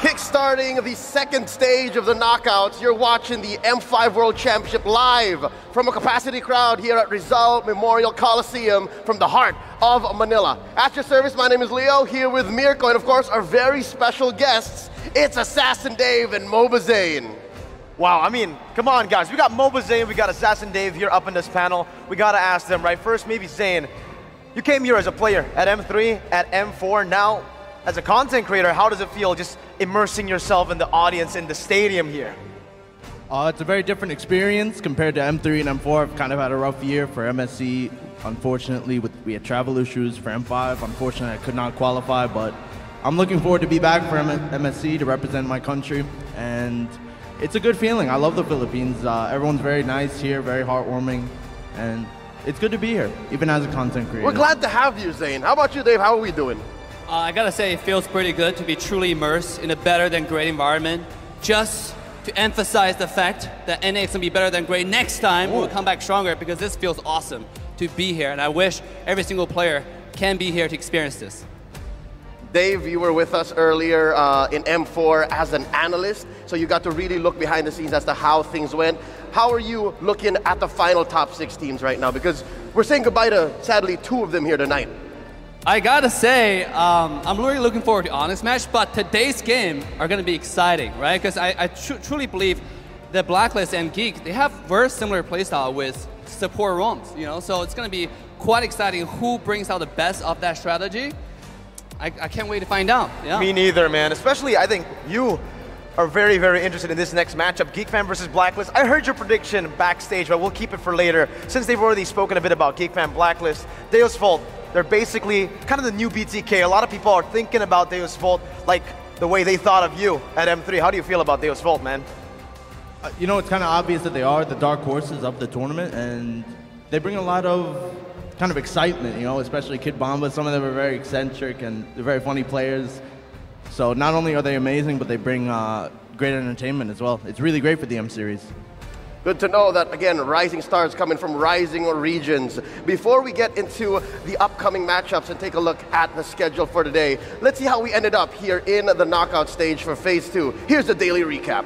Kickstarting the second stage of the knockouts, you're watching the M5 World Championship live from a capacity crowd here at Rizal Memorial Coliseum from the heart of Manila. At your service, my name is Leo, here with Mirko, and of course, our very special guests. It's Assassin Dave and Mobazane. Wow, I mean, come on, guys. We got Mobazane, we got Assassin Dave here up in this panel. We gotta ask them, right? First, maybe Zane. You came here as a player at M3, at M4. Now, as a content creator, how does it feel just immersing yourself in the audience in the stadium here? Uh, it's a very different experience compared to M3 and M4. I've kind of had a rough year for MSC. Unfortunately, with, we had travel issues for M5. Unfortunately, I could not qualify, but I'm looking forward to be back for M- MSC to represent my country, and it's a good feeling. I love the Philippines. Uh, everyone's very nice here, very heartwarming, and it's good to be here, even as a content creator. We're glad to have you, Zane. How about you, Dave? How are we doing? Uh, I gotta say, it feels pretty good to be truly immersed in a better than great environment. Just to emphasize the fact that NA is gonna be better than great next time, we'll come back stronger because this feels awesome to be here. And I wish every single player can be here to experience this. Dave, you were with us earlier uh, in M4 as an analyst, so you got to really look behind the scenes as to how things went. How are you looking at the final top six teams right now? Because we're saying goodbye to, sadly, two of them here tonight. I gotta say, um, I'm really looking forward to Honest Match, but today's game are gonna be exciting, right? Because I, I tr- truly believe that Blacklist and Geek, they have very similar playstyle with support roams, you know? So it's gonna be quite exciting who brings out the best of that strategy. I, I can't wait to find out. Yeah. Me neither, man. Especially, I think you are very, very interested in this next matchup, Geek Fam versus Blacklist. I heard your prediction backstage, but we'll keep it for later. Since they've already spoken a bit about Geek Fam Blacklist, Deus Vult, they're basically kind of the new BTK. A lot of people are thinking about Deus Vult like the way they thought of you at M3. How do you feel about Deus Vult, man? Uh, you know, it's kind of obvious that they are the dark horses of the tournament, and they bring a lot of kind of excitement, you know, especially Kid Bomba. Some of them are very eccentric and they're very funny players. So not only are they amazing, but they bring uh, great entertainment as well. It's really great for the M Series. Good to know that, again, rising stars coming from rising regions. Before we get into the upcoming matchups and take a look at the schedule for today, let's see how we ended up here in the knockout stage for phase two. Here's the daily recap.